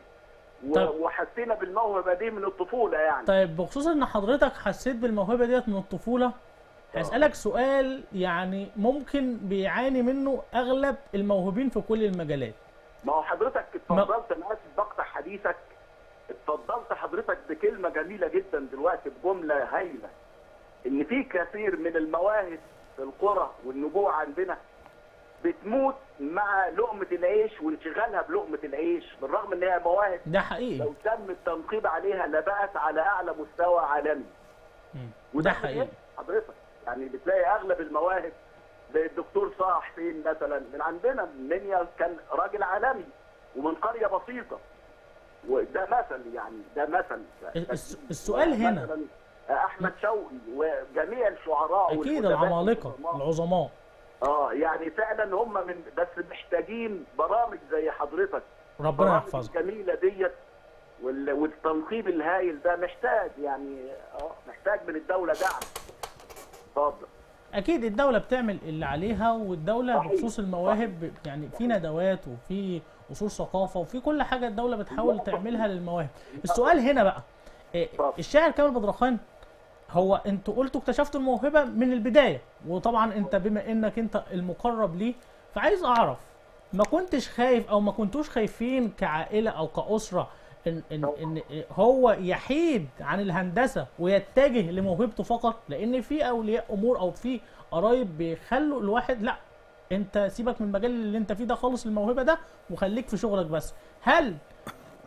طب. وحسينا بالموهبة دي من الطفولة يعني. طيب بخصوص إن حضرتك حسيت بالموهبة ديت من الطفولة هسألك سؤال يعني ممكن بيعاني منه أغلب الموهوبين في كل المجالات. ما هو حضرتك اتفضلت أنا اسف بقطع حديثك اتفضلت حضرتك بكلمة جميلة جدا دلوقتي بجمله هايلة إن في كثير من المواهب في القرى والنجوع عندنا بتموت مع لقمة العيش وانشغالها بلقمة العيش بالرغم إن هي مواهب. ده حقيقي. لو تم التنقيب عليها لبقت على أعلى مستوى عالمي. وده ده حقيقي. حضرتك يعني بتلاقي أغلب المواهب زي الدكتور صلاح حسين مثلا من عندنا من منيا كان راجل عالمي ومن قرية بسيطة. وده مثل يعني ده مثل. الس- السؤال هنا. أحمد شوقي وجميع الشعراء أكيد العمالقة. العظماء. آه يعني فعلا هم من بس محتاجين برامج زي حضرتك. ربنا يحفظك. الجميلة ديت وال- والتنقيب الهايل ده محتاج يعني آه محتاج من الدولة دعم. اتفضل. أكيد الدولة بتعمل اللي عليها والدولة صحيح. بخصوص المواهب يعني في ندوات وفي أصول ثقافة وفي كل حاجة الدولة بتحاول تعملها للمواهب. السؤال هنا بقى اتفضل. الشاعر كامل بدرخان هو أنتوا قلتوا اكتشفتوا الموهبة من البداية وطبعا انت بما انك انت المقرب ليه فعايز أعرف ما كنتش خايف أو ما كنتوش خايفين كعائلة أو كأسرة ان ان إن هو يحيد عن الهندسة ويتجه لموهبته فقط لأن في أولياء أمور أو في قرايب بيخلوا الواحد لأ انت سيبك من المجال اللي انت فيه ده خالص الموهبة ده وخليك في شغلك بس هل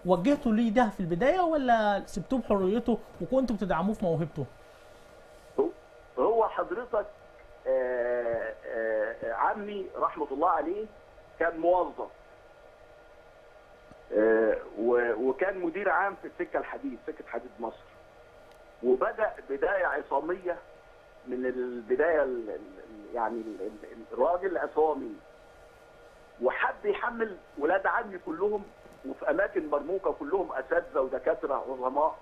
وجهتوا ليه ده في البداية ولا سبتوه بحريته وكنتوا بتدعموه في موهبته؟ حضرتك آه، آه، عمي رحمة الله عليه كان موظف. آه، وكان مدير عام في السكة الحديد سكة حديد مصر. وبدأ بداية عصامية من البداية ال- ال- يعني ال- ال- الراجل عصامي وحب يحمل ولاد عمي كلهم وفي أماكن مرموقة كلهم أساتذة ودكاترة عظماء. آه،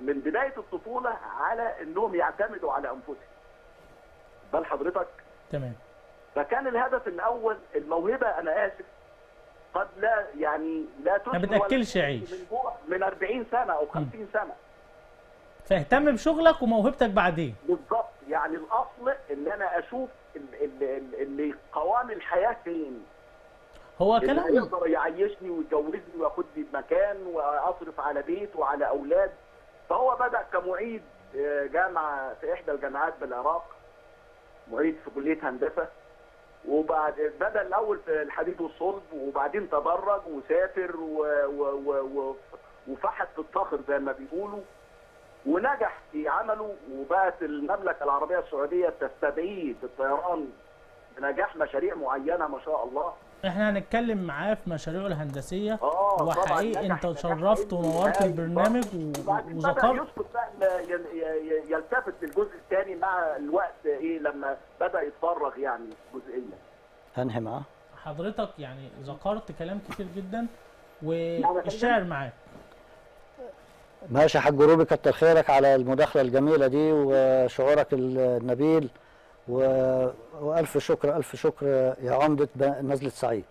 من بداية الطفولة على إنهم يعتمدوا على أنفسهم. بل حضرتك؟ تمام. فكان الهدف الأول الموهبة أنا آسف قد لا يعني لا ولا بتأكلش تأتي عيش. من جوع من 40 سنة أو 50 سنة. فاهتم بشغلك وموهبتك بعدين. بالضبط. يعني الأصل إن أنا أشوف ال- ال- ال- اللي قوام الحياة فين. هو كلام هيقدر يعيشني ويجوزني وياخدني بمكان وأصرف على بيت وعلى أولاد. فهو بدأ كمعيد آه، جامعة في إحدى الجامعات بالعراق معيد في كلية هندسة. وبعد بدأ الأول في الحديد والصلب وبعدين تدرج وسافر. و... و... و... وفحت في الصخر زي ما بيقولوا. ونجح في عمله وبقت المملكة العربية السعودية تستدعيه في الطيران بنجاح مشاريع معينة ما شاء الله. إحنا هنتكلم معاه في مشاريعه الهندسية آه وحقيقي انت شرفت ونورت هايل. البرنامج وذكرت يسقط بقى يلتفت للجزء الثاني مع الوقت إيه لما بدأ يتفرغ يعني جزئيا انهي معاه حضرتك يعني ذكرت كلام كتير جدا فندم. والشعر معاك ماشي يا حاج روبي كتر خيرك على المداخلة الجميلة دي وشعورك النبيل. وألف شكر ألف شكر يا عمدة نزلة سعيد.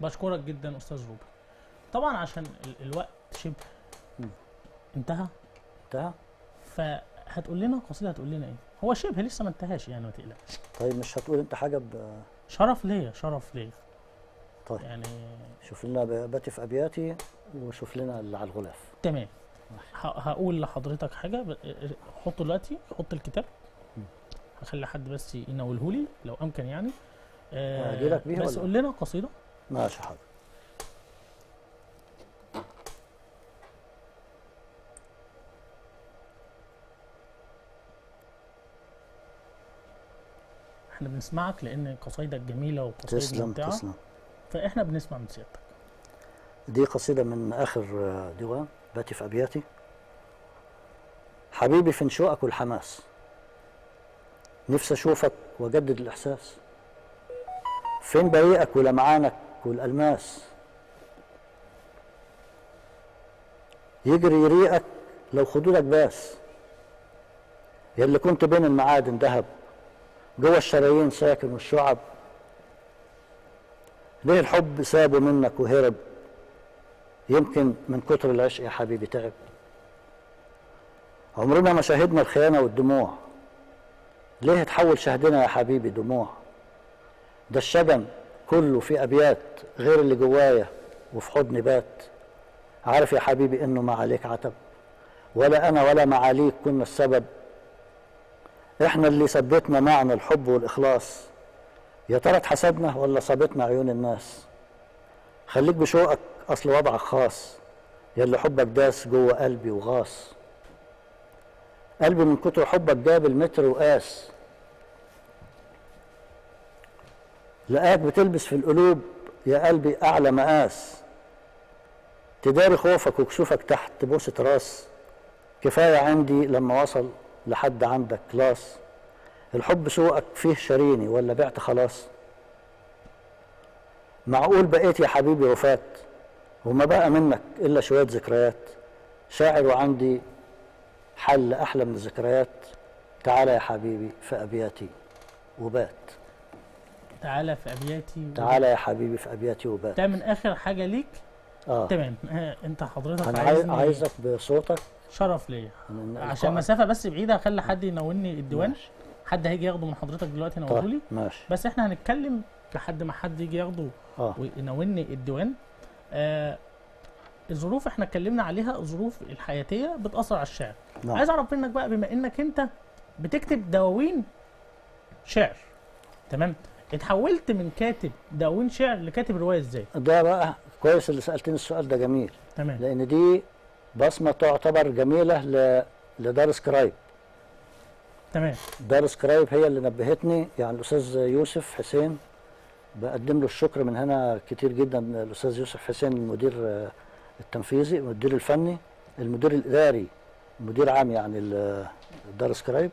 بشكرك جدا أستاذ روبي طبعا عشان ال- الوقت شبه انتهى. انتهى؟ فهتقول لنا قصيدة هتقول لنا إيه؟ هو شبه لسه ما انتهاش يعني ما تقلقش. طيب مش هتقول أنت حاجة ب... شرف ليا شرف ليا. طيب. يعني شوف لنا باتي في أبياتي وشوف لنا اللي على الغلاف. تمام. هقول لحضرتك حاجة حطه دلوقتي حط الكتاب. هخلي حد بس ينوله لي لو أمكن يعني. آه أجيلك بيها بس؟ قول لنا قصيدة. ماشي حاضر إحنا بنسمعك لأن قصايدك جميلة وقصايد تسلم ممتعة. تسلم. فإحنا بنسمع من سيادتك. دي قصيدة من آخر آه، ديوان باتي في أبياتي. حبيبي فين شوقك والحماس. نفسي أشوفك وأجدد الإحساس. فين بريقك ولمعانك والألماس؟ يجري يريقك لو خدودك باس يلي كنت بين المعادن ذهب جوه الشرايين ساكن والشعب. ليه الحب سابه منك وهرب؟ يمكن من كتر العشق يا حبيبي تعب. عمرنا ما شاهدنا الخيانة والدموع. ليه تحول شهدنا يا حبيبي دموع؟ ده الشجن كله في أبيات غير اللي جوايا وفي حضني بات. عارف يا حبيبي إنه ما عليك عتب ولا أنا ولا معاليك كنا السبب. إحنا اللي ثبتنا معنى الحب والإخلاص. يا ترى اتحسدنا ولا صابتنا عيون الناس؟ خليك بشوقك أصل وضعك خاص. يلي حبك داس جوه قلبي وغاص. قلبي من كتر حبك جاب المتر وقاس. لقاك بتلبس في القلوب يا قلبي أعلى مقاس. تداري خوفك وكسوفك تحت بوسة راس. كفاية عندي لما وصل لحد عندك كلاس. الحب سوقك فيه شاريني ولا بعت خلاص. معقول بقيت يا حبيبي وفات وما بقى منك إلا شوية ذكريات. شاعر وعندي حل أحلى من الذكريات. تعالى يا حبيبي في أبياتي وبات. تعالى في أبياتي تعالى يا حبيبي في أبياتي وبات. ده من آخر حاجة ليك؟ آه. تمام. آه، أنت حضرتك عايز عايزني عايزك بصوتك. شرف ليا. عشان. مسافة بس بعيدة أخلي حد يناولني الديوان. حد هيجي ياخده من حضرتك دلوقتي ينوله لي. طيب ماشي. بس إحنا هنتكلم لحد ما حد يجي ياخده آه. ويناولني الديوان. آه الظروف إحنا اتكلمنا عليها الظروف الحياتية بتأثر على الشعر. نعم. عايز أعرف منك بقى بما إنك أنت بتكتب دواوين شعر تمام؟ اتحولت من كاتب دواوين شعر لكاتب رواية إزاي؟ ده بقى كويس اللي سألتني السؤال ده جميل. تمام. لأن دي بصمة تعتبر جميلة ل... لدار سكرايب. تمام. دار سكرايب هي اللي نبهتني يعني الأستاذ يوسف حسين بقدم له الشكر من هنا كتير جدا الأستاذ يوسف حسين المدير آه، التنفيذي المدير الفني المدير الإداري مدير عام يعني ال- دار سكرايب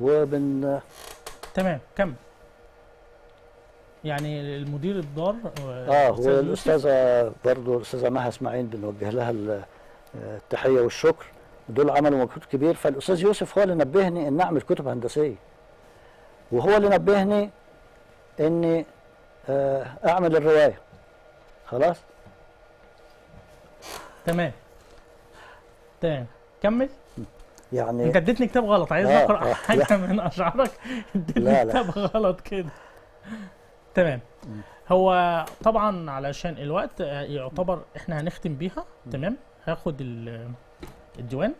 وبن تمام كمل. يعني المدير الدار آه يوسف. والاستاذه برضه الأستاذة مها إسماعيل بنوجه لها ال- آه، التحية والشكر. دول عملوا مجهود كبير. فالأستاذ يوسف هو اللي نبهني إن أعمل كتب هندسية. وهو اللي نبهني إني آه، أعمل الرواية. خلاص؟ تمام. تمام. كمل. يعني انت اديتني كتاب غلط. عايز أقرأ حاجة من أشعارك؟ اديتني. كتاب غلط كده. تمام. هو طبعا علشان الوقت آه، يعتبر إحنا هنختم بيها. تمام. هاخد ال- الديوان.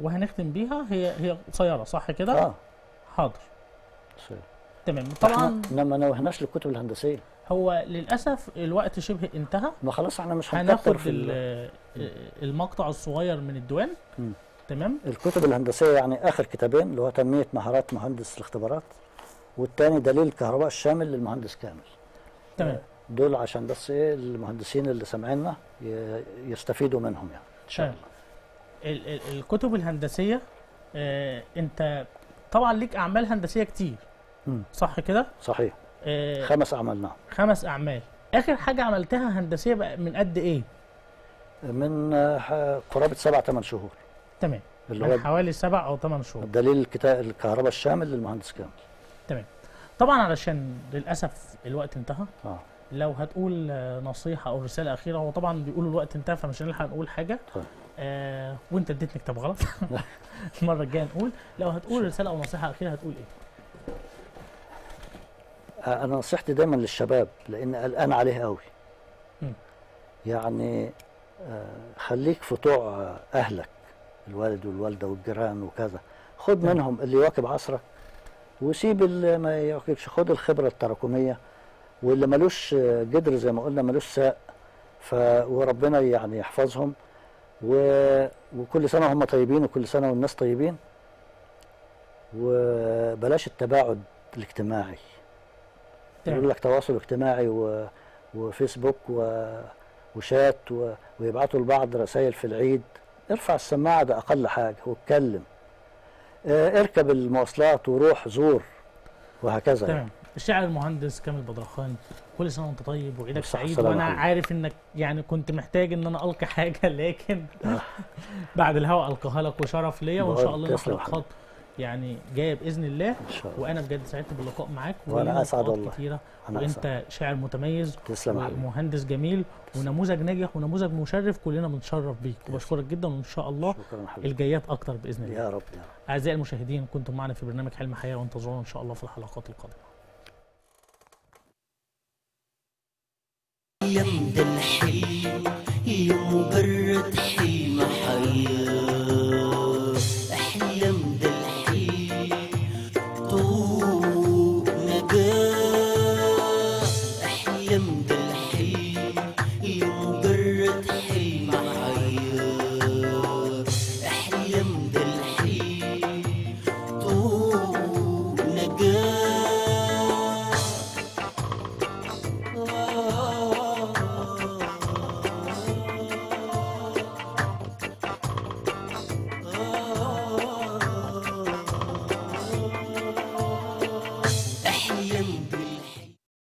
وهنختم بيها. هي هي قصيره صح كده؟ آه. حاضر. تمام. طبعا طبعا إحنا ما نوهناش للكتب الهندسية. هو للأسف الوقت شبه انتهى. ما خلاص إحنا مش هناخد في ال- ال- المقطع الصغير من الديوان. تمام؟ الكتب الهندسية يعني آخر كتابين اللي هو تنمية مهارات مهندس الاختبارات والتاني دليل الكهرباء الشامل للمهندس كامل. تمام. دول عشان بس إيه المهندسين اللي سامعيننا يستفيدوا منهم يعني إن شاء. الله. ال- ال- الكتب الهندسية آه انت طبعا ليك أعمال هندسية كتير. صح كده؟ صحيح. آه خمس أعمال نعم. خمس أعمال. آخر حاجة عملتها هندسية بقى من قد إيه؟ من آه، قرابة سبع ثمان شهور. تمام. اللي من هو حوالي سبع أو ثمان شهور. دليل الكتاب الكهرباء الشامل للمهندس كامل. تمام. طبعا علشان للأسف الوقت انتهى. آه. لو هتقول آه، نصيحة أو رسالة أخيرة هو طبعا بيقولوا الوقت انتهى فمش هنلحق نقول حاجة. طيب. آه وانت اديتني كتاب غلط. المرة الجاية نقول. لو هتقول رسالة أو نصيحة أخيرة هتقول إيه؟ آه، أنا نصيحتي دايما للشباب لأن قلقان عليه قوي. يعني آه، خليك في طوع أهلك الوالد والوالدة والجيران وكذا. خد. منهم اللي يواكب عصرك وسيب اللي ما يواكبش. خد الخبرة التراكمية واللي ملوش جدر زي ما قلنا ملوش ساق ف وربنا يعني يحفظهم. و... وكل سنة هم طيبين وكل سنة والناس طيبين. وبلاش التباعد الاجتماعي. يقول لك تواصل اجتماعي و... وفيسبوك و... وشات و... ويبعتوا لبعض رسائل في العيد. ارفع السماعة ده أقل حاجة واتكلم. آه اركب المواصلات وروح زور وهكذا يعني. تمام. الشاعر المهندس كامل بدرخان كل سنة وانت طيب وعيدك سعيد وأنا. عارف إنك يعني كنت محتاج إن أنا ألقي حاجة لكن بعد الهوا ألقاها لك وشرف ليا وإن شاء الله يا حلقات يعني جاية باذن الله. إن شاء الله. وأنا بجد سعدت باللقاء معاك. أسعد لقاءات والله. كتيرة. أنا وأنت شاعر متميز تسلم ومهندس جميل ونموذج ناجح ونموذج مشرف. كلنا بنتشرف بيك. وبشكرك جدا. وإن شاء الله شكرا يا حبيبي. الجايات أكتر بإذن الله. يا رب يا رب. أعزائي المشاهدين كنتم معنا في برنامج حلم حياة وانتظرونا إن شاء الله في الحلقات القادمة. يمدى الحلم يا مجرد حلم